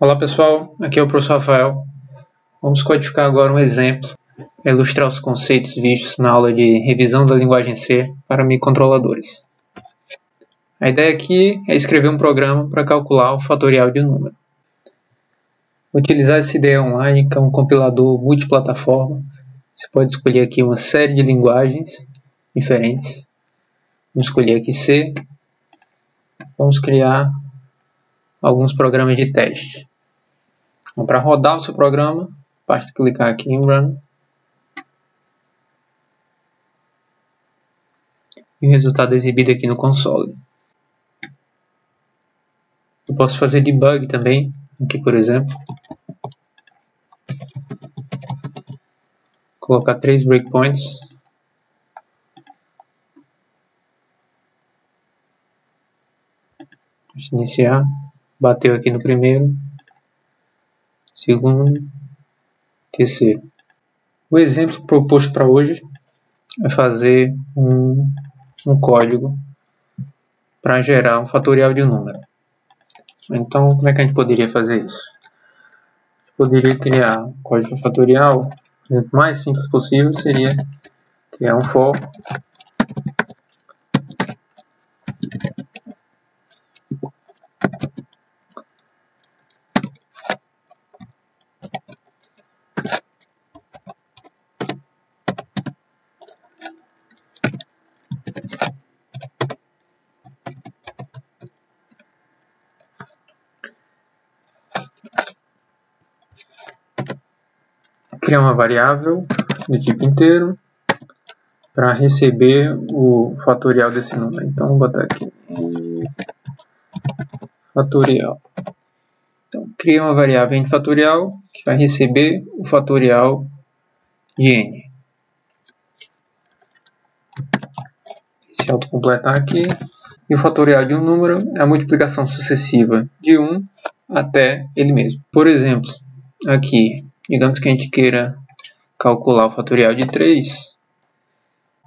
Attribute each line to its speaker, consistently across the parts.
Speaker 1: Olá pessoal, aqui é o professor Rafael. Vamos codificar agora um exemplo para ilustrar os conceitos vistos na aula de revisão da linguagem C para microcontroladores. A ideia aqui é escrever um programa para calcular o fatorial de um número. Utilizar esse IDE Online, que é um compilador multiplataforma. Você pode escolher aqui uma série de linguagens diferentes. Vamos escolher aqui C. Vamos criar alguns programas de teste. Então, para rodar o seu programa, basta clicar aqui em Run. E o resultado é exibido aqui no console. Eu posso fazer debug também, aqui por exemplo. Colocar três breakpoints. Iniciar bateu aqui no primeiro, segundo, terceiro. O exemplo proposto para hoje é fazer um, um código para gerar um fatorial de um número. Então, como é que a gente poderia fazer isso? A gente poderia criar um código fatorial, o mais simples possível seria criar um for criar uma variável do tipo inteiro para receber o fatorial desse número. Então, vou botar aqui fatorial. Então, cria uma variável em fatorial que vai receber o fatorial de n. Se autocompletar aqui. E o fatorial de um número é a multiplicação sucessiva de 1 até ele mesmo. Por exemplo, aqui Digamos que a gente queira calcular o fatorial de 3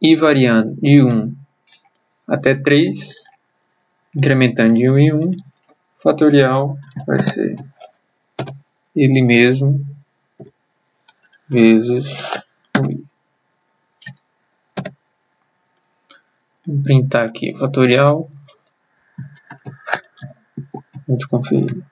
Speaker 1: e variando de 1 até 3, incrementando de 1 em 1, o fatorial vai ser ele mesmo vezes 1. Vou printar aqui o fatorial. Vamos conferir.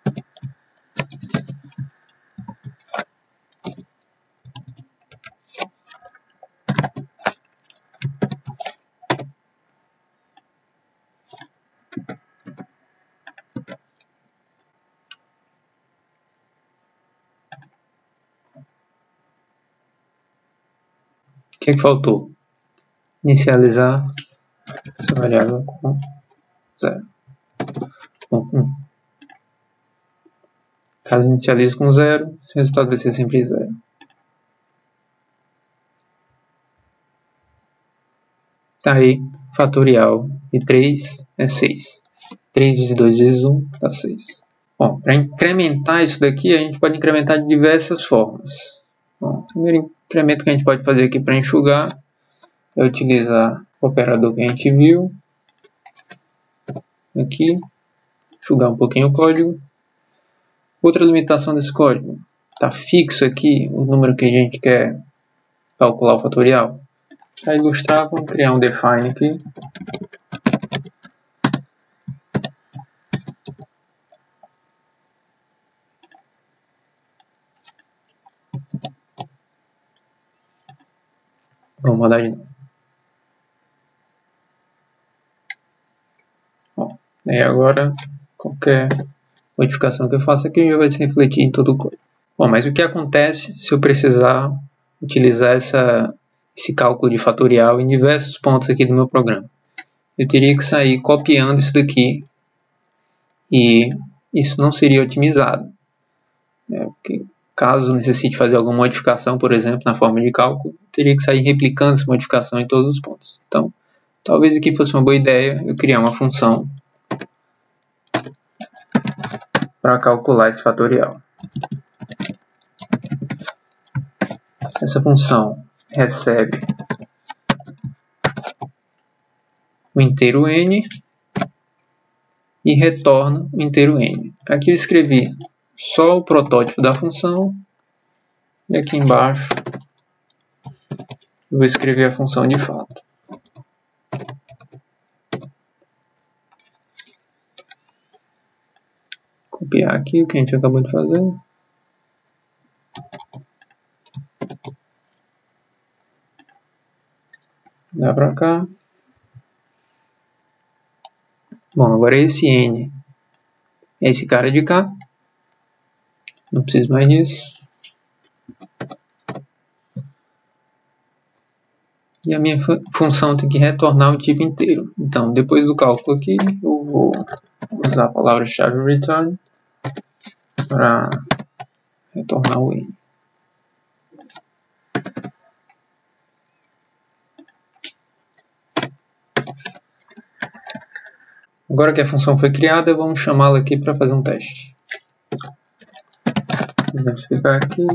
Speaker 1: O que, que faltou? Inicializar essa variável com 0. Com 1. Caso inicialize com 0, o resultado vai ser sempre 0. Tá aí, fatorial de 3 é 6. 3 vezes 2 vezes 1 dá 6. Bom, para incrementar isso daqui, a gente pode incrementar de diversas formas. Bom, primeiro incremento que a gente pode fazer aqui para enxugar é utilizar o operador que a gente viu aqui, enxugar um pouquinho o código. Outra limitação desse código, está fixo aqui o número que a gente quer calcular o fatorial. Para ilustrar, vamos criar um define aqui. Vamos mudar de novo. Bom, e agora qualquer modificação que eu faça aqui já vai se refletir em todo o código. Bom, mas o que acontece se eu precisar utilizar essa, esse cálculo de fatorial em diversos pontos aqui do meu programa? Eu teria que sair copiando isso daqui e isso não seria otimizado. Né? Porque Caso necessite fazer alguma modificação, por exemplo, na forma de cálculo, teria que sair replicando essa modificação em todos os pontos. Então, talvez aqui fosse uma boa ideia eu criar uma função para calcular esse fatorial. Essa função recebe o inteiro n e retorna o inteiro n. Aqui eu escrevi só o protótipo da função. E aqui embaixo eu vou escrever a função de fato. Copiar aqui o que a gente acabou de fazer. Dá pra cá. Bom, agora esse N é esse cara de cá. Não preciso mais disso. E a minha função tem que retornar o tipo inteiro. Então, depois do cálculo aqui, eu vou usar a palavra-chave return para retornar o n. Agora que a função foi criada, vamos chamá-la aqui para fazer um teste. Exemplificar aqui.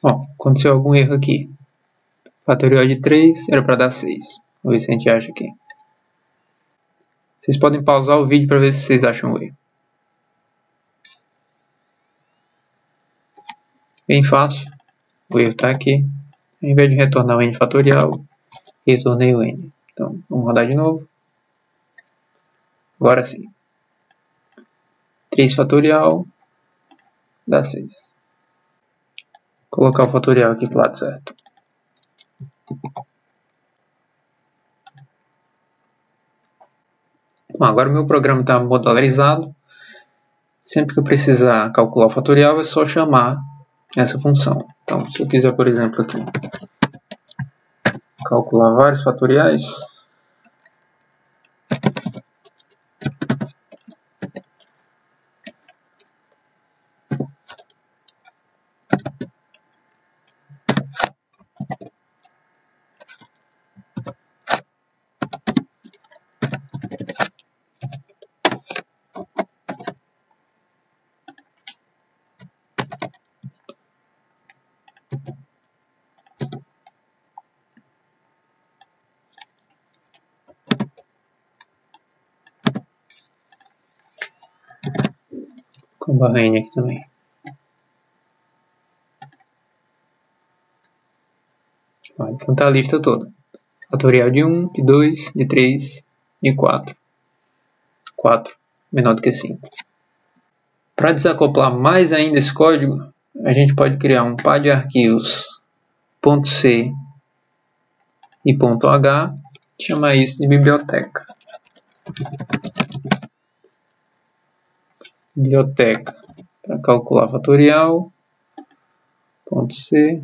Speaker 1: Bom, aconteceu algum erro aqui. Fatorial de 3 era para dar 6. Vamos ver se a gente acha aqui. Vocês podem pausar o vídeo para ver se vocês acham o erro. Bem fácil. O erro está aqui. Ao invés de retornar o n fatorial, retornei o n. Então, vamos rodar de novo. Agora sim. 3 fatorial dá 6 colocar o fatorial aqui para o lado certo. Bom, agora meu programa está modularizado. Sempre que eu precisar calcular o fatorial, é só chamar essa função. Então, se eu quiser, por exemplo, aqui, calcular vários fatoriais, com barra N aqui também. então tá a lista toda. Fatorial de 1, de 2, de 3, de 4. 4 menor do que 5. Para desacoplar mais ainda esse código, a gente pode criar um par de arquivos .c e .h, chamar isso de biblioteca. Biblioteca para calcular fatorial, ponto C,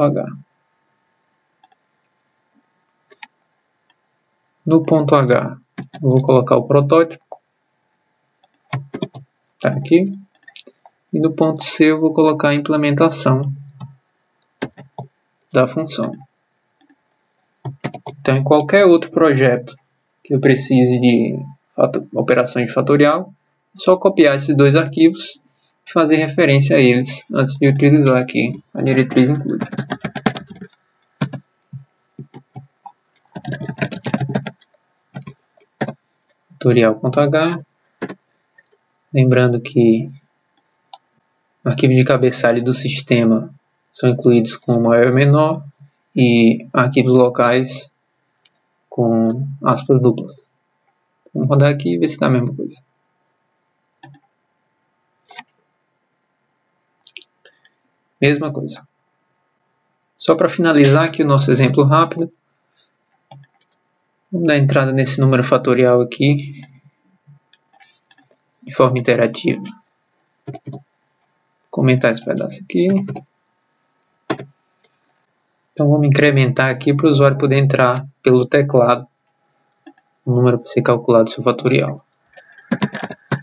Speaker 1: H. No ponto H, eu vou colocar o protótipo, tá aqui, e no ponto C eu vou colocar a implementação da função. Então, em qualquer outro projeto que eu precise de operações de fatorial, é só copiar esses dois arquivos e fazer referência a eles antes de utilizar aqui a diretriz include. Fatorial.h Lembrando que arquivos de cabeçalho do sistema são incluídos com maior ou menor e arquivos locais com aspas duplas. Vamos rodar aqui e ver se dá a mesma coisa. Mesma coisa. Só para finalizar aqui o nosso exemplo rápido, vamos dar entrada nesse número fatorial aqui de forma interativa. Comentar esse pedaço aqui. Então vamos incrementar aqui para o usuário poder entrar pelo teclado o número para ser calculado seu fatorial.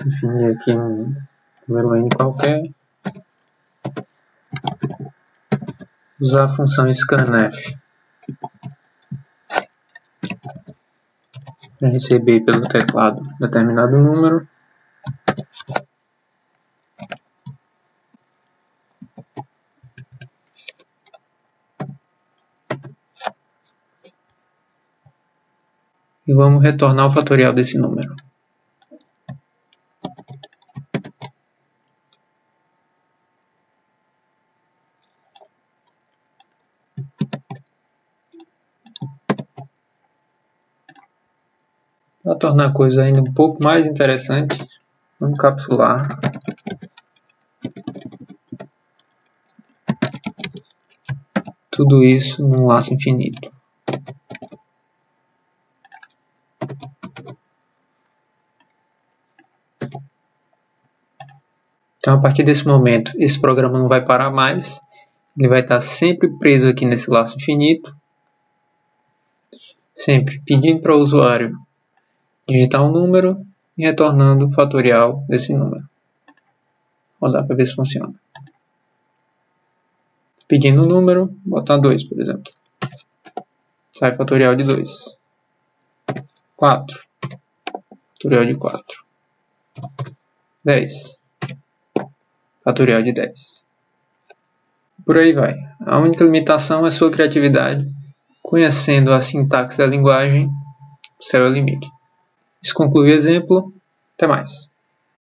Speaker 1: definir aqui um número n qualquer. Usar a função scanf para receber pelo teclado determinado número. E vamos retornar o fatorial desse número. Para tornar a coisa ainda um pouco mais interessante, vamos capsular tudo isso num laço infinito. Então, a partir desse momento, esse programa não vai parar mais, ele vai estar sempre preso aqui nesse laço infinito, sempre pedindo para o usuário digitar um número e retornando o fatorial desse número. Vou dar para ver se funciona. Pedindo um número, botar 2, por exemplo. Sai fatorial de 2. 4. Fatorial de 4. 10. Fatorial de 10. Por aí vai. A única limitação é sua criatividade. Conhecendo a sintaxe da linguagem, o céu é o limite. Isso conclui o exemplo. Até mais.